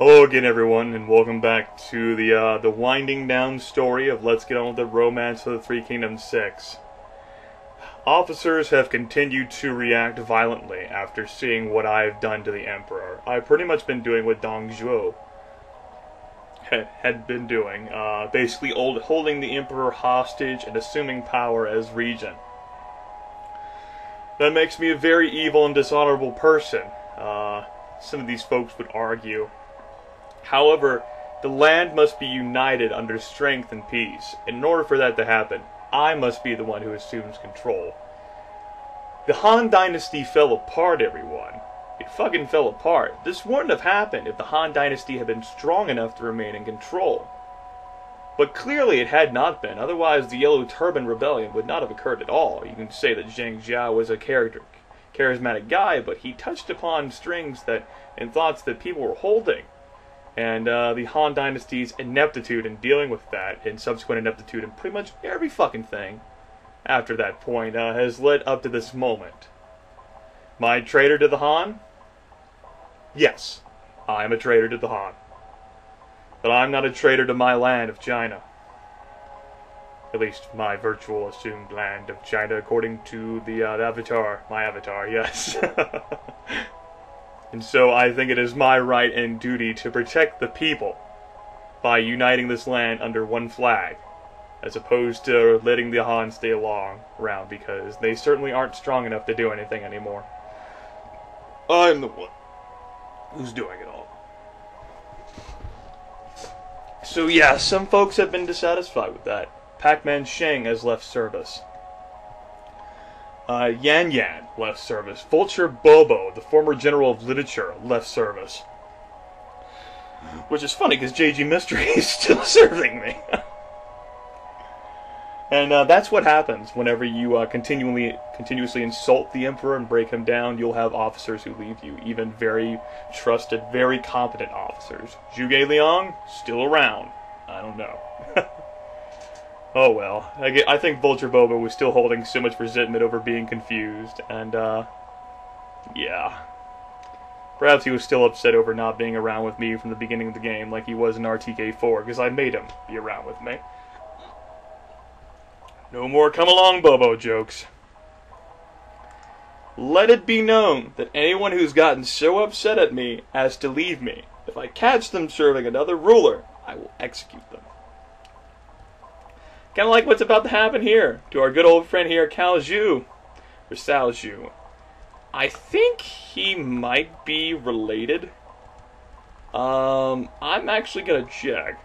Hello again, everyone, and welcome back to the uh, the winding down story of Let's Get On with the Romance of the Three Kingdoms 6. Officers have continued to react violently after seeing what I've done to the Emperor. I've pretty much been doing what Dong Zhuo had, been doing, uh, basically old, holding the Emperor hostage and assuming power as regent. That makes me a very evil and dishonorable person. Uh, some of these folks would argue. However, the land must be united under strength and peace. In order for that to happen, I must be the one who assumes control. The Han Dynasty fell apart, everyone. It fucking fell apart. This wouldn't have happened if the Han Dynasty had been strong enough to remain in control. But clearly it had not been, otherwise the Yellow Turban Rebellion would not have occurred at all. You can say that Zhang Jiao was a character, charismatic guy, but he touched upon strings that and thoughts that people were holding. And uh, the Han Dynasty's ineptitude in dealing with that, and subsequent ineptitude in pretty much every fucking thing after that point, uh, has led up to this moment. My traitor to the Han? Yes, I am a traitor to the Han. But I'm not a traitor to my land of China. At least my virtual assumed land of China, according to the, uh, the avatar. My avatar, yes. and so I think it is my right and duty to protect the people by uniting this land under one flag, as opposed to letting the Han stay along around because they certainly aren't strong enough to do anything anymore. I'm the one who's doing it all. So yeah, some folks have been dissatisfied with that. Pac-Man Sheng has left service. Uh, Yan Yan left service. Vulture Bobo, the former general of literature, left service. Which is funny because JG Mystery is still serving me. and uh, that's what happens whenever you uh, continually, continuously insult the Emperor and break him down. You'll have officers who leave you, even very trusted, very competent officers. Zhuge Liang still around. I don't know. Oh well, I, get, I think Vulture Bobo was still holding so much resentment over being confused, and uh, yeah. Perhaps he was still upset over not being around with me from the beginning of the game like he was in RTK4, because I made him be around with me. No more come along Bobo jokes. Let it be known that anyone who's gotten so upset at me as to leave me, if I catch them serving another ruler, I will execute them. Kind of like what's about to happen here to our good old friend here, Cal Zhu, or Sao Zhu. I think he might be related. Um, I'm actually gonna check.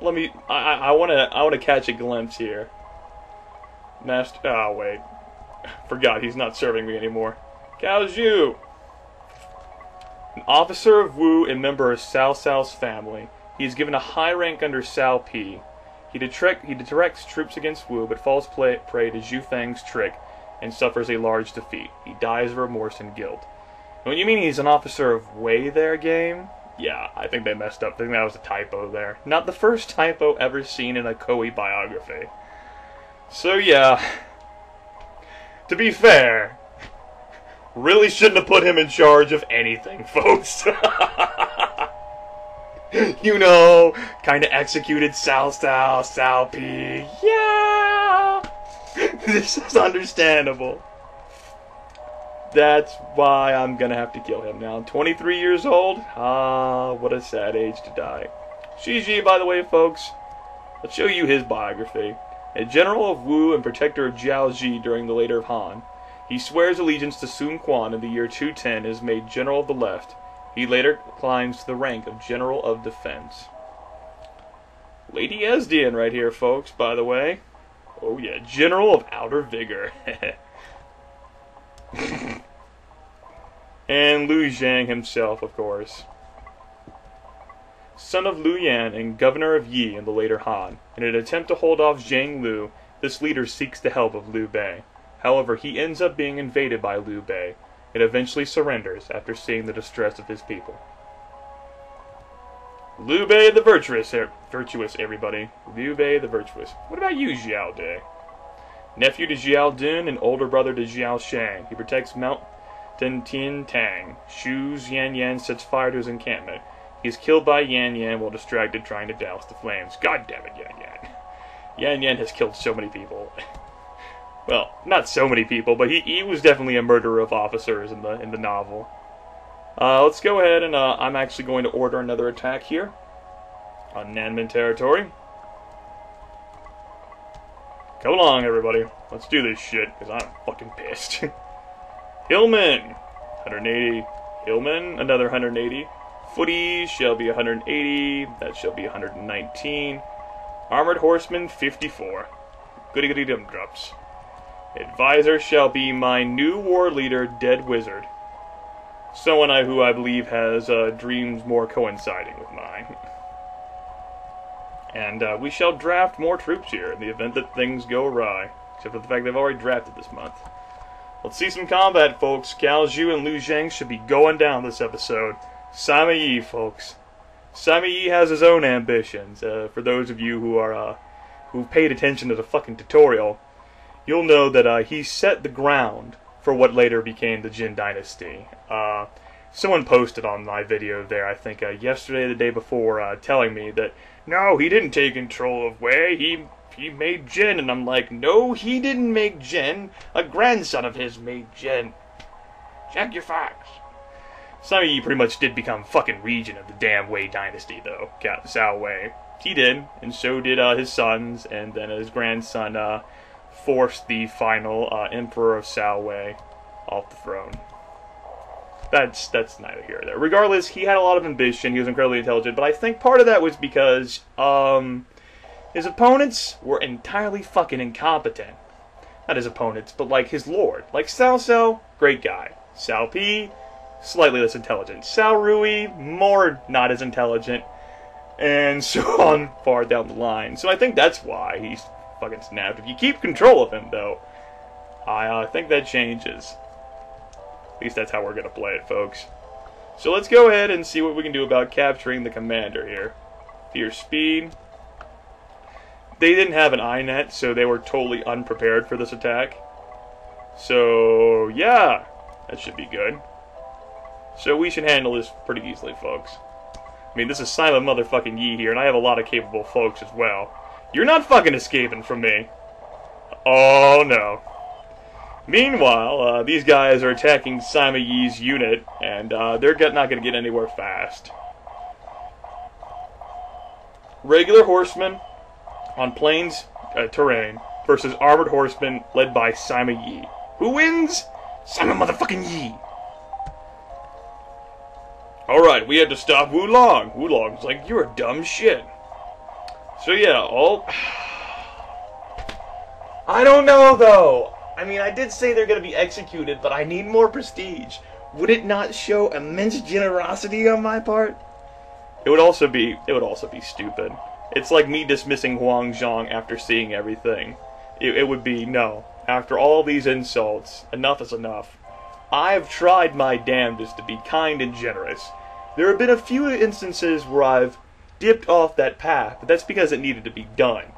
Let me. I I want to I want to catch a glimpse here. Master. Oh wait, forgot he's not serving me anymore. Cao Xiu, an officer of Wu and member of Cao Cao's family. He is given a high rank under Cao Pi. He, detrect, he directs troops against Wu, but falls prey to Zhou Fang's trick and suffers a large defeat. He dies of remorse and guilt. What you mean he's an officer of Wei there, game? Yeah, I think they messed up. I think that was a typo there. Not the first typo ever seen in a Koei biography. So yeah, to be fair, really shouldn't have put him in charge of anything, folks. you know, kind of executed Sal Sal Sal P. Yeah, this is understandable. That's why I'm gonna have to kill him now. 23 years old. Ah, what a sad age to die. Shiji, by the way, folks, let's show you his biography. A general of Wu and protector of Jiaoji during the later of Han, he swears allegiance to Sun Quan in the year 210 and is made general of the left. He later climbs to the rank of General of Defense. Lady Ezdian right here, folks, by the way. Oh yeah, General of Outer Vigor. and Liu Zhang himself, of course. Son of Liu Yan and governor of Yi in the later Han. In an attempt to hold off Zhang Lu, this leader seeks the help of Liu Bei. However, he ends up being invaded by Liu Bei and eventually surrenders after seeing the distress of his people. Liu Bei the virtuous, er virtuous everybody. Liu Bei the virtuous. What about you, Xiao De? Nephew to Xiao Dun and older brother to Xiao Shang. He protects Mount Tien Tang. Shu Yan Yan sets fire to his encampment. He is killed by Yan Yan while distracted trying to douse the flames. God damn it, Yan Yan. Yan Yan has killed so many people. Well, not so many people, but he, he was definitely a murderer of officers in the in the novel. Uh, let's go ahead and uh, I'm actually going to order another attack here on Nanman territory. Come along, everybody. Let's do this shit, because I'm fucking pissed. Hillman, 180. Hillman, another 180. Footy shall be 180. That shall be 119. Armored Horseman, 54. Goody goody dum drops. Advisor shall be my new war leader, Dead Wizard. Someone I, who I believe has uh, dreams more coinciding with mine. And uh, we shall draft more troops here in the event that things go awry. Except for the fact they've already drafted this month. Let's see some combat, folks. Cao Xiu and Liu Zhang should be going down this episode. Sima Yi, folks. Sima Yi has his own ambitions. Uh, for those of you who are uh, who've paid attention to the fucking tutorial, you'll know that uh, he set the ground for what later became the Jin Dynasty. Uh, someone posted on my video there, I think uh, yesterday, the day before, uh, telling me that no, he didn't take control of Wei. He he made Jin, and I'm like, no, he didn't make Jin. A grandson of his made Jin. Check your facts. Some of you pretty much did become fucking regent of the damn Wei dynasty, though. Cao Wei. He did, and so did uh, his sons, and then his grandson uh, forced the final uh, emperor of Wei off the throne that's that's neither here nor there. Regardless, he had a lot of ambition. He was incredibly intelligent, but I think part of that was because um, his opponents were entirely fucking incompetent. Not his opponents, but like his lord. Like Cao, great guy. Cao Pi, slightly less intelligent. Cao Rui, more not as intelligent. And so on far down the line. So I think that's why he's fucking snapped. If you keep control of him, though, I uh, think that changes. At least that's how we're going to play it, folks. So let's go ahead and see what we can do about capturing the commander here. Fierce speed. They didn't have an INET, so they were totally unprepared for this attack. So, yeah, that should be good. So we should handle this pretty easily, folks. I mean, this is Sima motherfucking Yi here, and I have a lot of capable folks as well. You're not fucking escaping from me. Oh, no. Meanwhile, uh, these guys are attacking Sima Yi's unit, and uh, they're not going to get anywhere fast. Regular horsemen on plains uh, terrain versus armored horsemen led by Sima Yi. Who wins? Sima motherfucking Yi. Alright, we had to stop Wulong. Wulong's like, you're a dumb shit. So yeah, all... I don't know, though. I mean, I did say they're going to be executed, but I need more prestige. Would it not show immense generosity on my part? It would also be it would also be stupid. It's like me dismissing Huang Zhang after seeing everything. It, it would be no. After all these insults, enough is enough. I've tried my damnedest to be kind and generous. There have been a few instances where I've dipped off that path, but that's because it needed to be done.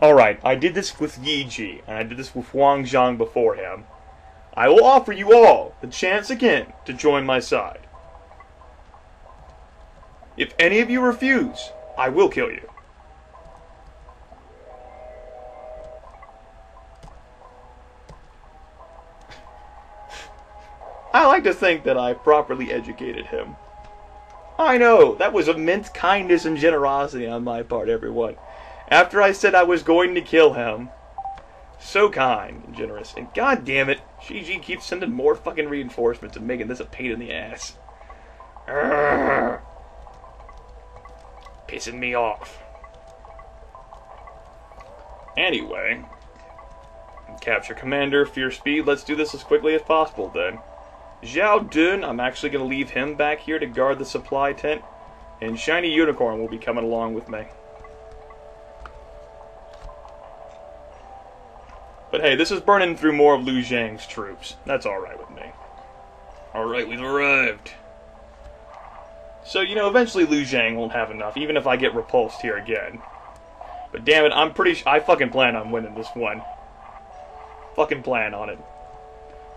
Alright, I did this with Yi Ji, and I did this with Huang Zhang before him. I will offer you all the chance again to join my side. If any of you refuse, I will kill you. I like to think that I properly educated him. I know, that was immense kindness and generosity on my part, everyone after I said I was going to kill him. So kind and generous. And god damn it, Shiji keeps sending more fucking reinforcements and making this a pain in the ass. Urgh. Pissing me off. Anyway, capture commander, fear speed. Let's do this as quickly as possible then. Zhao Dun, I'm actually going to leave him back here to guard the supply tent. And Shiny Unicorn will be coming along with me. But hey, this is burning through more of Liu Zhang's troops. That's alright with me. Alright, we've arrived. So, you know, eventually Liu Zhang won't have enough, even if I get repulsed here again. But damn it, I'm pretty I fucking plan on winning this one. Fucking plan on it.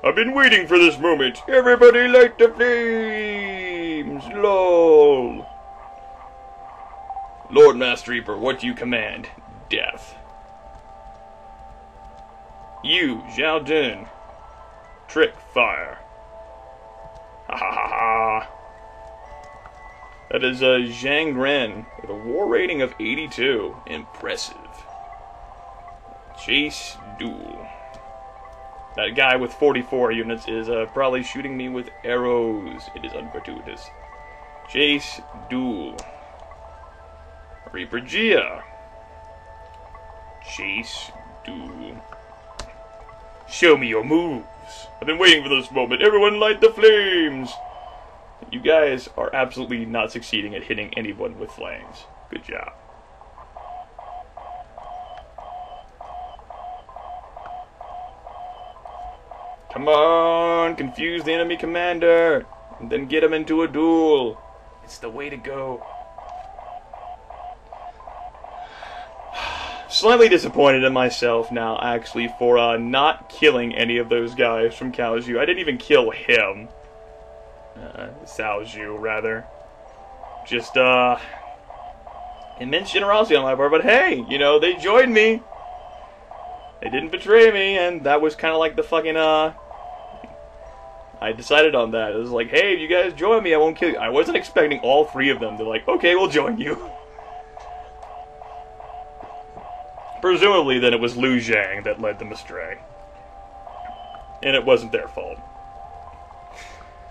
I've been waiting for this moment. Everybody light the flames! LOL. Lord Master Reaper, what do you command? Death. You, Zhao Dun. Trick fire. Ha ha ha ha. That is uh, Zhang Ren with a war rating of 82. Impressive. Chase Duel. That guy with 44 units is uh, probably shooting me with arrows. It is ungratuitous. Chase Duel. Reaper Gia. Chase Duel. Show me your moves. I've been waiting for this moment. Everyone light the flames. You guys are absolutely not succeeding at hitting anyone with flames. Good job. Come on, confuse the enemy commander, and then get him into a duel. It's the way to go. Slightly disappointed in myself now, actually, for uh, not killing any of those guys from Kaoju. I didn't even kill him. Uh, Xiaoju, rather. Just, uh, immense generosity on my part, but hey, you know, they joined me. They didn't betray me, and that was kind of like the fucking, uh, I decided on that. It was like, hey, if you guys join me, I won't kill you. I wasn't expecting all three of them to like, okay, we'll join you. Presumably, then it was Liu Zhang that led them astray. And it wasn't their fault.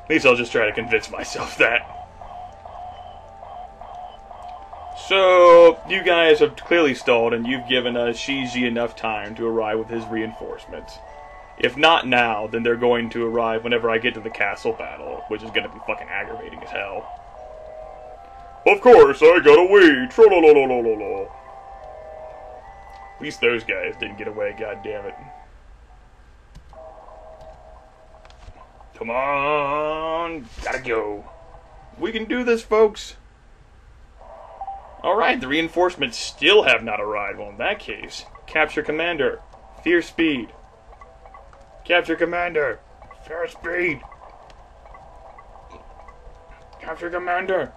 At least I'll just try to convince myself that. So, you guys have clearly stalled, and you've given uh, Shiji enough time to arrive with his reinforcements. If not now, then they're going to arrive whenever I get to the castle battle, which is going to be fucking aggravating as hell. Of course, I got away. At least those guys didn't get away, god damn it. Come on, gotta go. We can do this, folks. Alright, the reinforcements still have not arrived. Well, in that case, capture commander, fear speed. Capture commander, fear speed. Capture commander,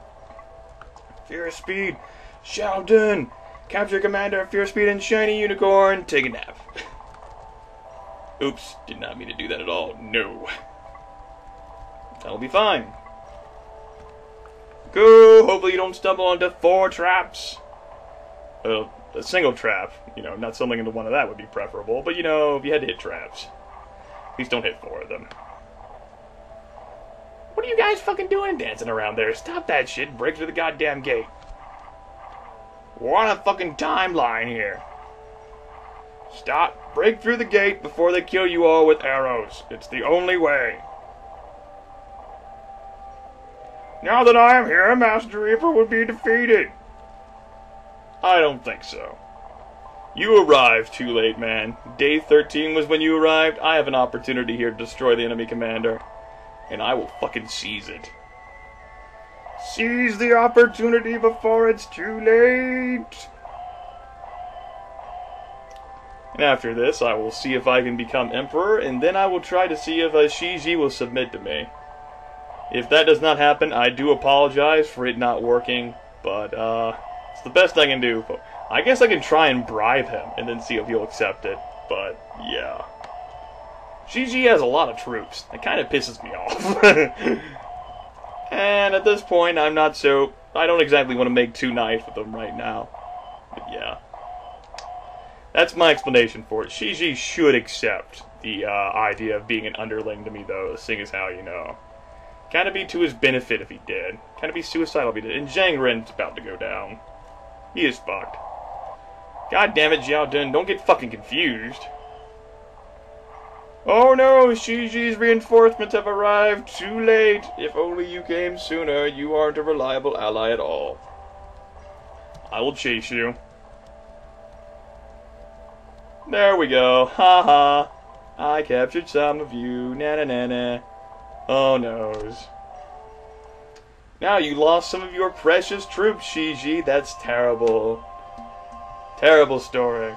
fear speed. Sheldon, capture commander, fear speed, and shiny unicorn. Take a nap. Oops, did not mean to do that at all. No. That'll be fine. Go! Hopefully you don't stumble onto four traps. A single trap, you know, not stumbling into one of that would be preferable, but you know, if you had to hit traps, please don't hit four of them. What are you guys fucking doing dancing around there? Stop that shit, break through the goddamn gate. We're on a fucking timeline here. Stop, break through the gate before they kill you all with arrows. It's the only way. Now that I am here, Master Reaper will be defeated. I don't think so. You arrived too late, man. Day 13 was when you arrived. I have an opportunity here to destroy the enemy commander. And I will fucking seize it. Seize the opportunity before it's too late. And after this, I will see if I can become emperor, and then I will try to see if uh, Shiji will submit to me. If that does not happen, I do apologize for it not working, but uh, it's the best I can do. I guess I can try and bribe him and then see if he'll accept it, but yeah. Shiji has a lot of troops. That kind of pisses me off. and at this point, I'm not so. I don't exactly want to make two knives with them right now. But yeah. That's my explanation for it. Shiji should accept the uh, idea of being an underling to me, though, seeing as how you know. Kind of be to his benefit if he did. Kind of be suicidal if he did. And Zhang Ren's about to go down. He is fucked. God damn it, Zhao Dun, don't get fucking confused. Oh no, Shiji's reinforcements have arrived too late. If only you came sooner, you aren't a reliable ally at all. I will chase you. There we go. Ha ha. I captured some of you. Na na na na. Oh noes. Now you lost some of your precious troops, Shiji. That's terrible. Terrible story.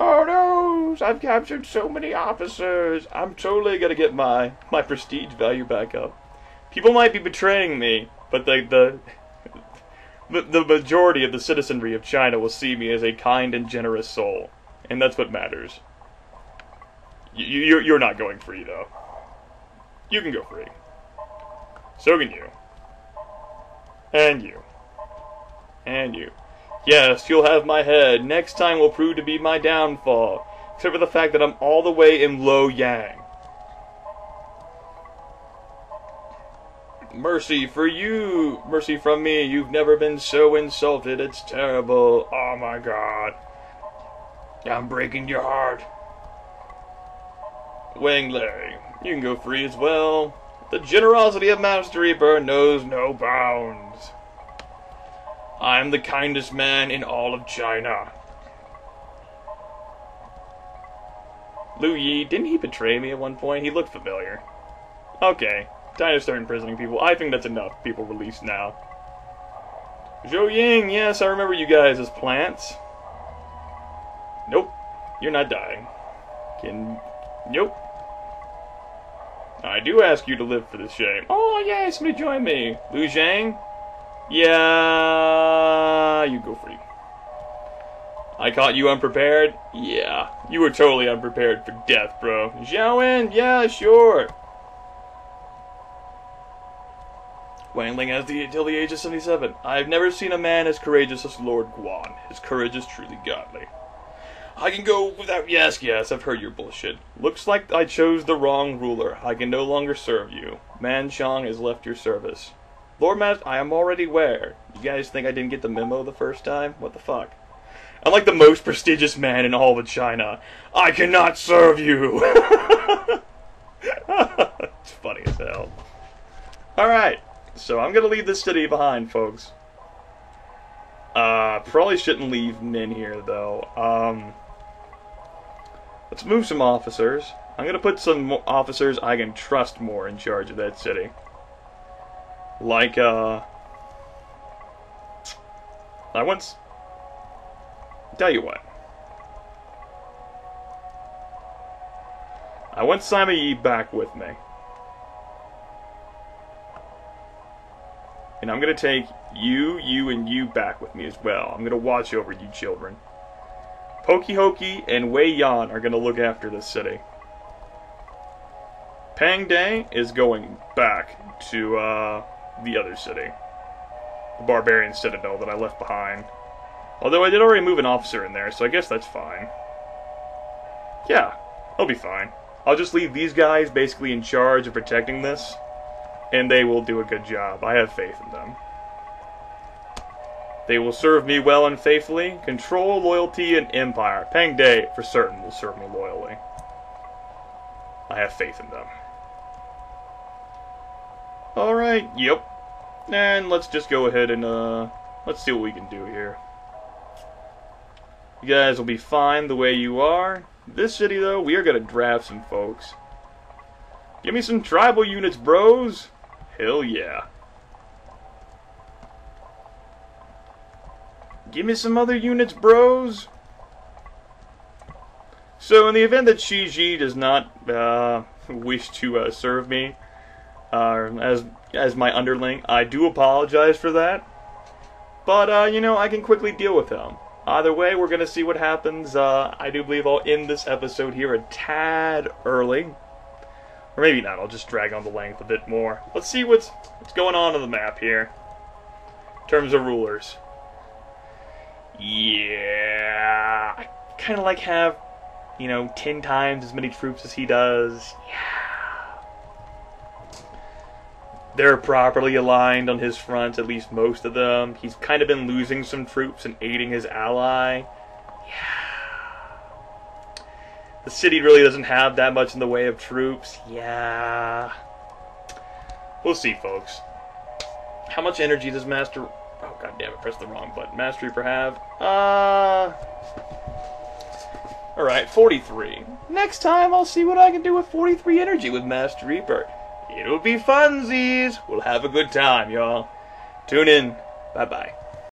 Oh no! news. I've captured so many officers. I'm totally gonna get my my prestige value back up. People might be betraying me, but the the, the majority of the citizenry of China will see me as a kind and generous soul, and that's what matters. You, you're, not going free, though. You can go free. So can you. And you. And you. Yes, you'll have my head. Next time will prove to be my downfall. Except for the fact that I'm all the way in Luoyang. Mercy for you. Mercy from me. You've never been so insulted. It's terrible. Oh my god. I'm breaking your heart. Wang Lei, you can go free as well. The generosity of Master Reaper knows no bounds. I'm the kindest man in all of China. Lu Yi, didn't he betray me at one point? He looked familiar. Okay, time to start imprisoning people. I think that's enough people released now. Zhou Ying, yes, I remember you guys as plants. Nope, you're not dying. Can... Nope. I do ask you to live for this shame. Oh, yay, somebody join me. Liu Zhang? Yeah, you go free. I caught you unprepared? Yeah, you were totally unprepared for death, bro. Xiaowen? Yeah, sure. Wang Ling has the until the age of 77. I've never seen a man as courageous as Lord Guan. His courage is truly godly. I can go without. Yes, yes, I've heard your bullshit. Looks like I chose the wrong ruler. I can no longer serve you. Man Chong has left your service. Lord Master, I am already aware. You guys think I didn't get the memo the first time? What the fuck? I'm like the most prestigious man in all of China. I cannot serve you! it's funny as hell. Alright, so I'm gonna leave this city behind, folks. Uh, probably shouldn't leave Nin here, though. Um, let's move some officers. I'm gonna put some officers I can trust more in charge of that city. Like, uh... I once... Tell you what. I want Sima Yi back with me. And I'm going to take you, you, and you back with me as well. I'm going to watch over you children. Pokey and Wei Yan are going to look after this city. Pang Day is going back to uh, the other city. The Barbarian Citadel that I left behind. Although I did already move an officer in there, so I guess that's fine. Yeah, I'll be fine. I'll just leave these guys basically in charge of protecting this and they will do a good job. I have faith in them. They will serve me well and faithfully. Control, loyalty, and empire. Pang Day, for certain, will serve me loyally. I have faith in them. Alright, yep. And let's just go ahead and, uh, let's see what we can do here. You guys will be fine the way you are. This city, though, we are going to draft some folks. Give me some tribal units, bros. Hell yeah. Give me some other units, bros. So, in the event that Shiji does not uh, wish to uh, serve me uh, as as my underling, I do apologize for that. But uh, you know, I can quickly deal with him. Either way, we're gonna see what happens. Uh, I do believe I'll end this episode here a tad early. Or maybe not, I'll just drag on the length a bit more. Let's see what's, what's going on on the map here. In terms of rulers. Yeah, I kind of like have, you know, ten times as many troops as he does. Yeah. They're properly aligned on his front, at least most of them. He's kind of been losing some troops and aiding his ally. Yeah. The city really doesn't have that much in the way of troops. Yeah. We'll see, folks. How much energy does Master... God damn it, pressed the wrong button. Master Reaper have? Uh... Alright, 43. Next time, I'll see what I can do with 43 energy with Master Reaper. It'll be funsies. We'll have a good time, y'all. Tune in. Bye-bye.